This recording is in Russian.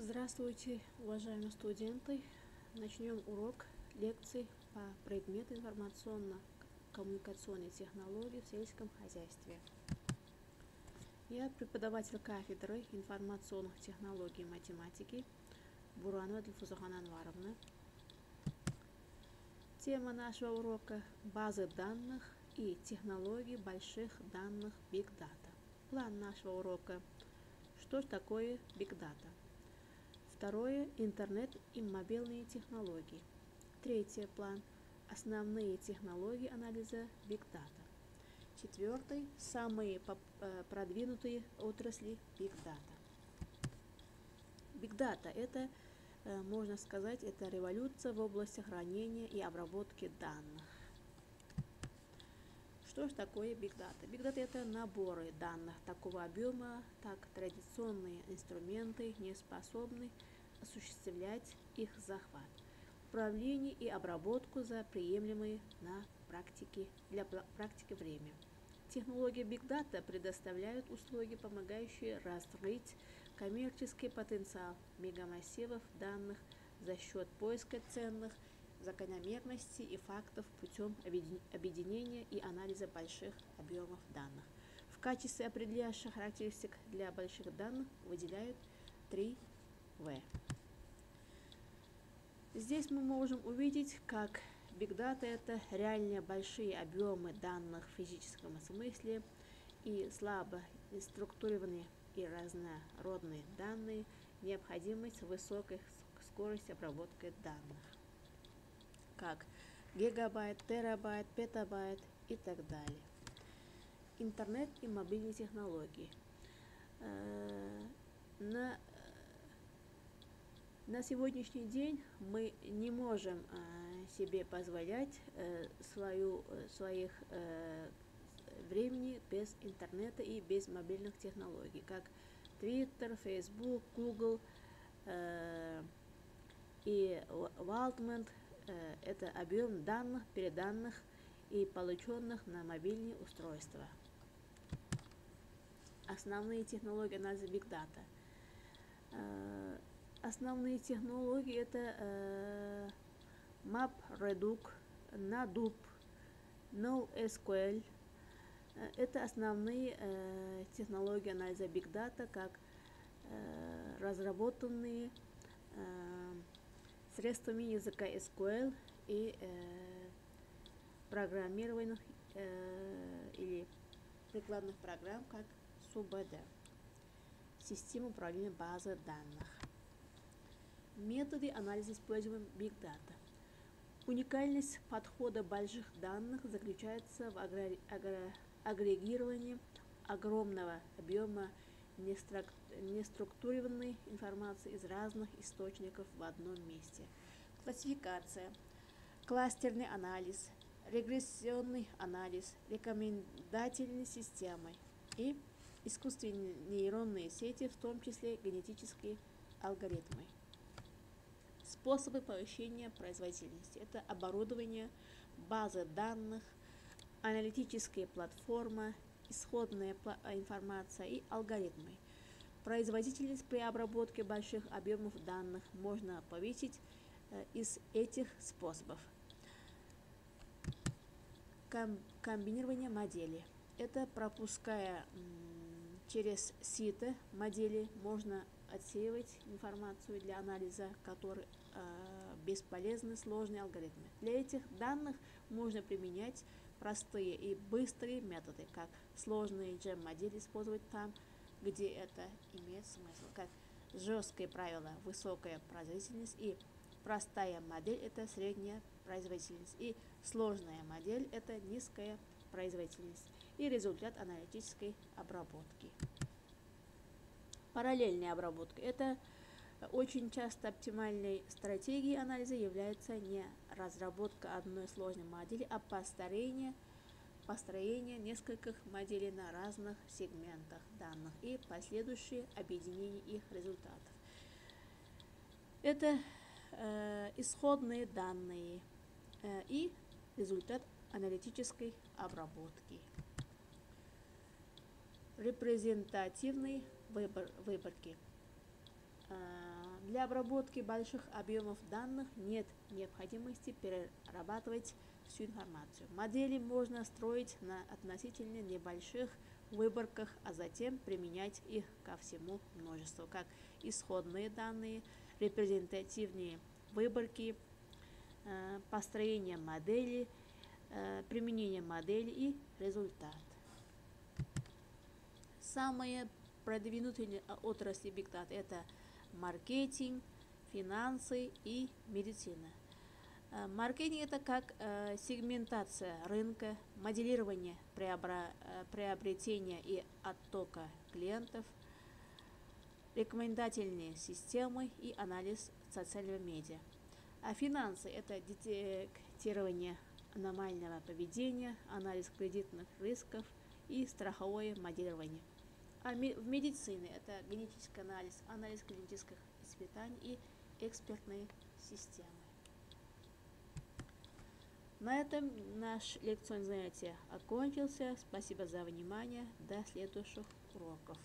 Здравствуйте, уважаемые студенты! Начнем урок лекций по предмету информационно-коммуникационной технологии в сельском хозяйстве. Я преподаватель кафедры информационных технологий и математики Буранова Дельфузахан Анваровна. Тема нашего урока – базы данных и технологии больших данных Big Data. План нашего урока – что же такое Big Data? Второе – интернет и мобильные технологии. Третье – план – основные технологии анализа Big Data. Четвертый – самые э, продвинутые отрасли Big Data. Big Data – это, э, можно сказать, это революция в области хранения и обработки данных. Что же такое Big Data? Big Data – это наборы данных такого объема, так традиционные инструменты не способны осуществлять их захват, управление и обработку за приемлемые на практике, для практики время. Технологии Big Data предоставляют услуги, помогающие раскрыть коммерческий потенциал мегамассивов данных за счет поиска ценных закономерностей и фактов путем объединения и анализа больших объемов данных. В качестве определяющих характеристик для больших данных выделяют три В. Здесь мы можем увидеть, как Big Data – это реально большие объемы данных в физическом смысле и слабо структурированные и разнородные данные, необходимость высокой скорости обработки данных, как гигабайт, терабайт, петабайт и так далее. Интернет и мобильные технологии. Э, на на сегодняшний день мы не можем э, себе позволять э, свою, э, своих э, времени без интернета и без мобильных технологий, как Twitter, Facebook, Google э, и Wildman. Э, это объем данных, переданных и полученных на мобильные устройства. Основные технологии анализа Big Data. Э, Основные технологии это э, MapReduce, Nadup, NoSQL. Это основные технологии анализа Big Data, как разработанные средствами языка SQL и э, программированных э, или прикладных программ, как SUBD, система управления базой данных. Методы анализа используемых Big Data. Уникальность подхода больших данных заключается в агрегировании огромного объема неструктурированной информации из разных источников в одном месте. Классификация, кластерный анализ, регрессионный анализ, рекомендательные системы и искусственные нейронные сети, в том числе генетические алгоритмы. Способы повышения производительности – это оборудование, базы данных, аналитическая платформа, исходная информация и алгоритмы. Производительность при обработке больших объемов данных можно повысить э, из этих способов. Ком комбинирование модели. Это пропуская через сито модели можно отсеивать информацию для анализа, который э, бесполезны сложные алгоритмы. Для этих данных можно применять простые и быстрые методы, как сложные GEM-модели использовать там, где это имеет смысл, как жесткое правило высокая производительность и простая модель это средняя производительность и сложная модель это низкая производительность и результат аналитической обработки. Параллельная обработка – это очень часто оптимальной стратегией анализа является не разработка одной сложной модели, а построение, построение нескольких моделей на разных сегментах данных и последующее объединение их результатов. Это э, исходные данные э, и результат аналитической обработки. Репрезентативный выбор, выборки. А, Для обработки больших объемов данных нет необходимости перерабатывать всю информацию. Модели можно строить на относительно небольших выборках, а затем применять их ко всему множеству, как исходные данные, репрезентативные выборки, э, построение модели, э, применение модели и результат. Самые продвинутые отрасли Big Data – это маркетинг, финансы и медицина. Э, маркетинг – это как э, сегментация рынка, моделирование э, приобретения и оттока клиентов, рекомендательные системы и анализ социального медиа. А финансы – это детектирование аномального поведения, анализ кредитных рисков и страховое моделирование. А в медицине это генетический анализ, анализ клинических испытаний и экспертные системы. На этом наш лекционное занятие окончился. Спасибо за внимание. До следующих уроков.